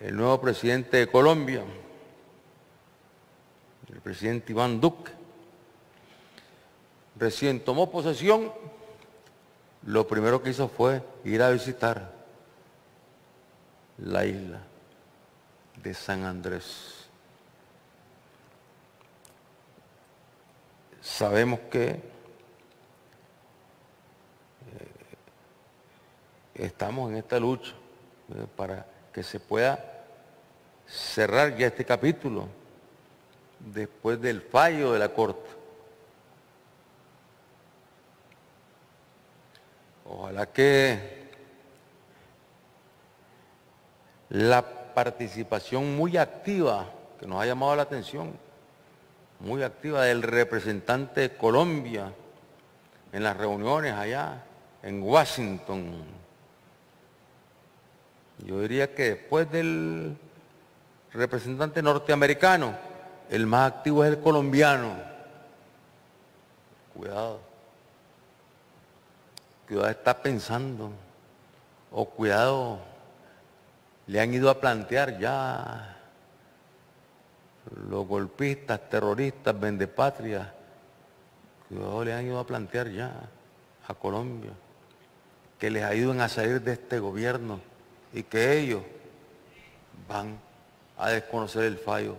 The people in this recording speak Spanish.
el nuevo presidente de Colombia, el presidente Iván Duque, recién tomó posesión, lo primero que hizo fue ir a visitar la isla de San Andrés. Sabemos que eh, estamos en esta lucha eh, para que se pueda cerrar ya este capítulo después del fallo de la Corte. Ojalá que la participación muy activa que nos ha llamado la atención, muy activa del representante de Colombia en las reuniones allá en Washington, yo diría que después del representante norteamericano, el más activo es el colombiano. Cuidado. Cuidado está pensando. O cuidado, le han ido a plantear ya los golpistas, terroristas, vendepatrias. Cuidado, le han ido a plantear ya a Colombia que les ayuden a salir de este gobierno y que ellos van a desconocer el fallo